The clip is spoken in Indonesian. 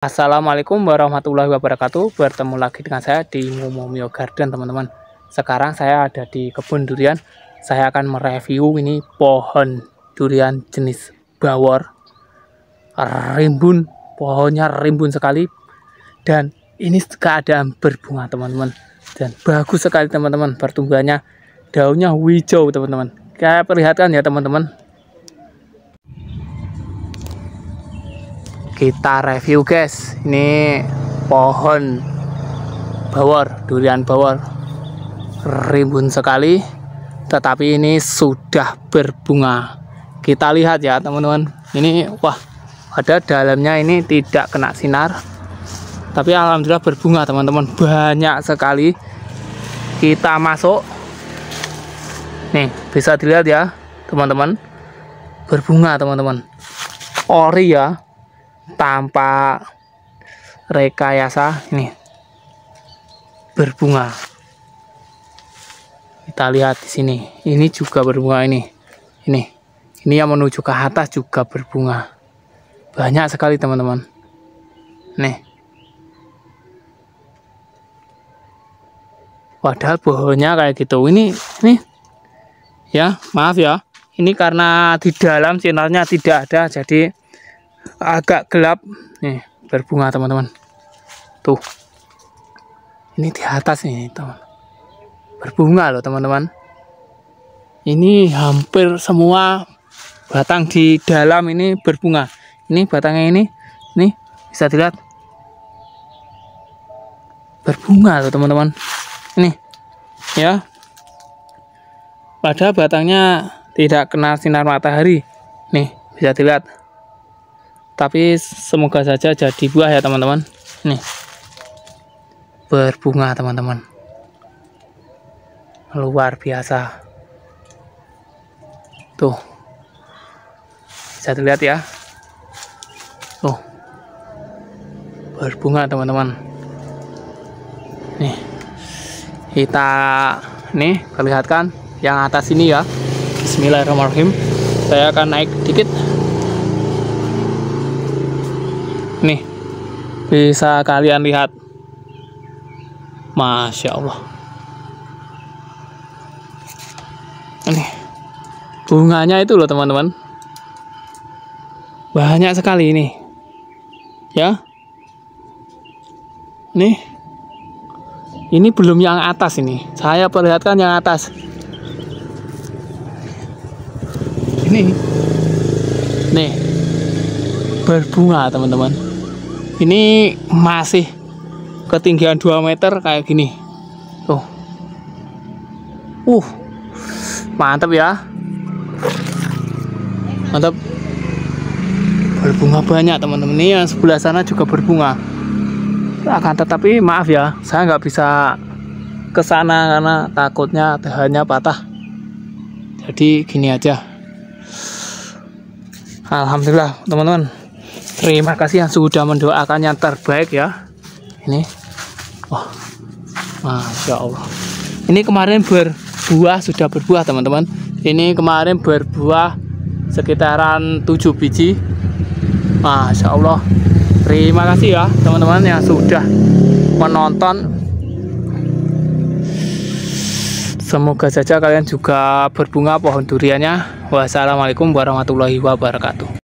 Assalamualaikum warahmatullahi wabarakatuh. Bertemu lagi dengan saya di Mumomio Garden teman-teman. Sekarang saya ada di kebun durian. Saya akan mereview ini pohon durian jenis bawor. Rimbun, pohonnya rimbun sekali. Dan ini keadaan berbunga teman-teman. Dan bagus sekali teman-teman pertumbuhannya. Daunnya hijau teman-teman. Kayak perlihatkan ya teman-teman kita review guys. Ini pohon bawor durian bawor. Rimbun sekali tetapi ini sudah berbunga. Kita lihat ya teman-teman. Ini wah pada dalamnya ini tidak kena sinar tapi alhamdulillah berbunga teman-teman. Banyak sekali. Kita masuk. Nih bisa dilihat ya teman-teman. Berbunga teman-teman. Ori ya tanpa rekayasa ini berbunga. Kita lihat di sini ini juga berbunga ini. Ini ini yang menuju ke atas juga berbunga. Banyak sekali teman-teman. Nih. Padahal pohonnya kayak gitu. Ini ini. Ya maaf ya. Ini karena di dalam sinarnya tidak ada jadi agak gelap. Nih berbunga teman-teman. Tuh. Ini di atas nih teman. Berbunga loh teman-teman. Ini hampir semua batang di dalam ini berbunga. Ini batangnya ini nih bisa dilihat. Berbunga loh teman-teman. Ini ya. Pada batangnya tidak kena sinar matahari. Nih bisa dilihat tapi semoga saja jadi buah ya teman-teman. Nih. Berbunga teman-teman. Luar biasa. Tuh. Bisa dilihat ya. Tuh. Berbunga teman-teman. Nih. Kita nih perlihatkan yang atas ini ya. Bismillahirrahmanirrahim. Saya akan naik dikit nih bisa kalian lihat. Masya Allah. Ini bunganya itu loh teman-teman. Banyak sekali ini. Ya. Nih. Ini belum yang atas ini. Saya perlihatkan yang atas. Ini. Nih. Berbunga teman-teman ini masih ketinggian 2 meter kayak gini. Tuh. Uh mantap ya. Mantap berbunga banyak teman-teman. Ini yang sebelah sana juga berbunga. Akan tetapi maaf ya saya nggak bisa ke sana karena takutnya dahannya patah. Jadi gini aja. Alhamdulillah teman-teman terima kasih yang sudah mendoakan yang terbaik ya. Ini. Wah Masya Allah. Ini kemarin berbuah sudah berbuah teman-teman. Ini kemarin berbuah sekitaran 7 biji. Masya Allah. Terima kasih ya teman-teman yang sudah menonton. Semoga saja kalian juga berbunga pohon duriannya. Wassalamualaikum warahmatullahi wabarakatuh